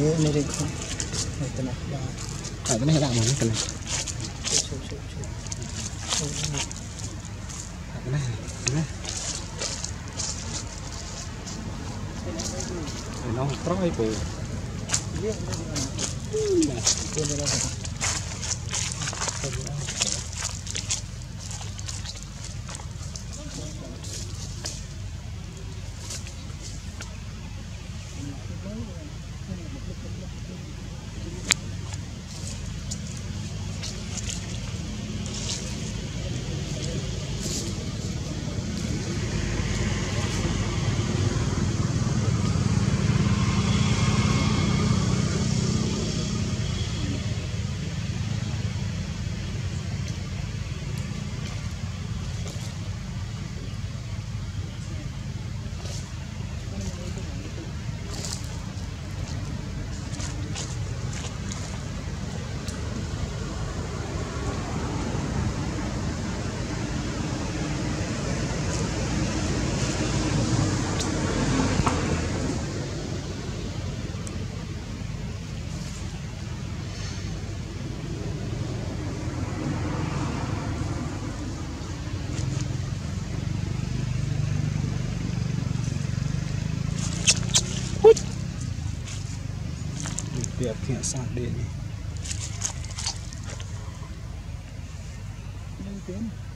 một cái này Cup cup cup. cái này cái này Để nó trói bù Ini ni lah. việc hiện